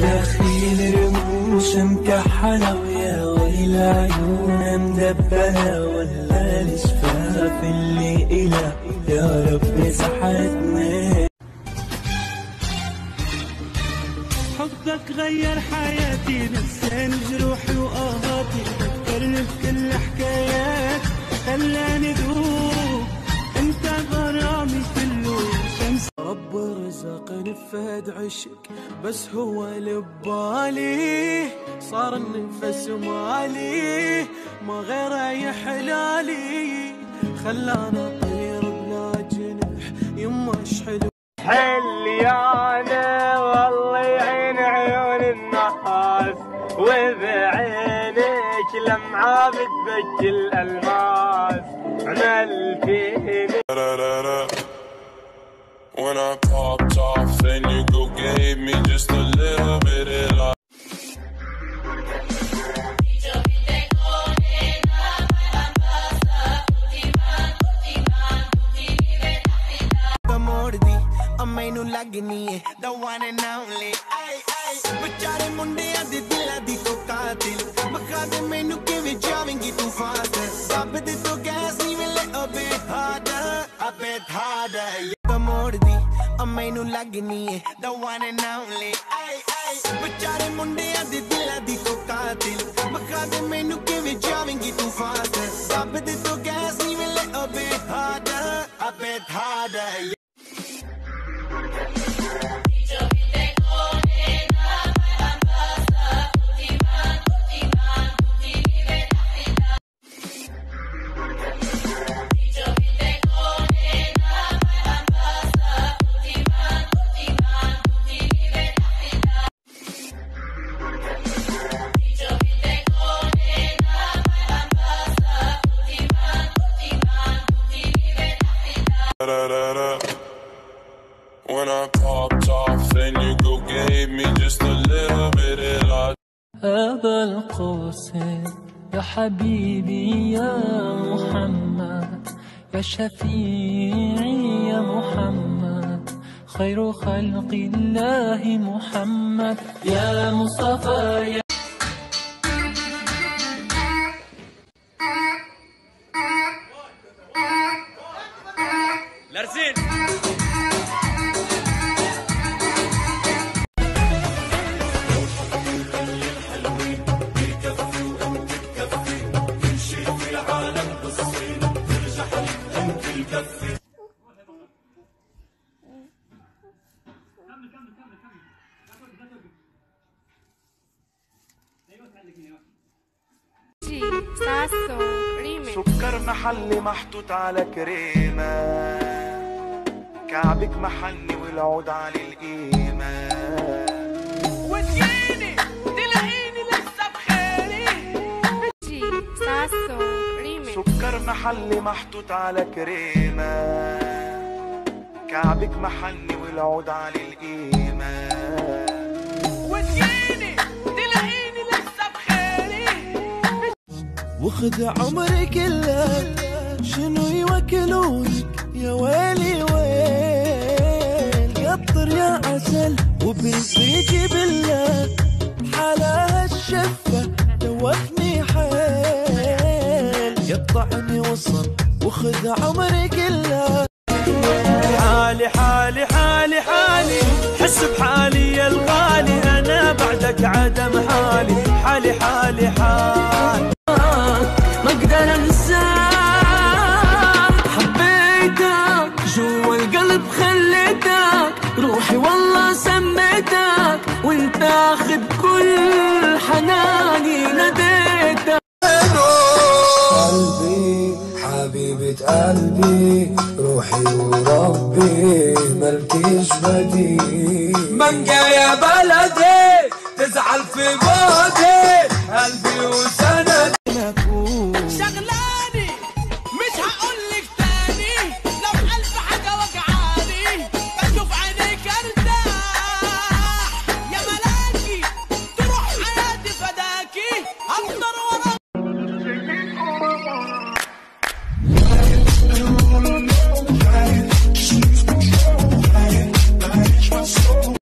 داخلين رموش مكحلة ويا ويل عيون مدبلة ولا الشفاف اللي إله يا رب سحتنا حبك غير حياتي نساني جروحي رزقني بفهد عشق بس هو اللي ببالي. صار النفس مالي ما غيره يحلالي. خلانا طير بلا جنح يما إيش حلو؟ حليانة والله يعين عيون الناس وبعينك لمعة بتبكي الألماس. عمل فيني. When I popped off and you go gave me just a little bit of love. ਮੋੜਦੀ ਆ ਮੈਨੂੰ ਲੱਗਨੀ ਏ the one and only ਆਈ ਆਈ ਵਿਚਾਰੇ ਮੁੰਡਿਆਂ ਦੇ ਦਿਲਾਂ ਦੀ ਤੂੰ ਕਾਤਿਲ ਮਖਾ ਦੇ ਮੈਨੂੰ ਕਿਵੇਂ ਜਾਵੇਂਗੀ ਤੂੰ ਫਾਸਟ ਰੱਬ ਦੇ ਤੋਂ ਗੈਸ ਨਹੀਂ ਮਿਲੇ ਅਬੇ harder a bit harder ਤਾਂ ਮੋੜਦੀ ਆ ਮੈਨੂੰ ਲੱਗਨੀ ਏ the one and only ਆਈ ਆਈ ਵਿਚਾਰੇ ਮੁੰਡਿਆਂ ਦੇ ਦਿਲਾਂ ਦੀ ਤੂੰ ਕਾਤਿਲ When I popped off and you go gave me just a little bit of love. أبا القاسم يا حبيبي يا محمد يا شفيعي يا محمد خير خلق الله محمد يا مصطفى يا جي ساسو ريمي سكر محلي محطوط على كريمة. كعبك محني والعود على القيمة. وتجيني تلاقيني لسه بخيري. سكر محلي محطوط على كريمة. كعبك محني والعود على القيمة وتجيني تلاقيني لسه بخيري. وخذ عمري كله شنو يوكلونك يا ويلي ويل؟ قطر يا عسل وبرزيجي بالله حلاها الشفة دوخني حيل. يقطعني وصل وخذ عمري كله حالي حالي حالي حالي حس بحالي يا الغالي. أنا بعدك عدم حالي. حالي حالي حالي. ما أقدر انساك حبيتك جوا القلب خليتك. روحي والله سميتك. وأنت أخذ كل حناني ناديتك قلبي حبيبة قلبي. ملكيش بديل منجا يا بلدي؟ تزعل في وسندي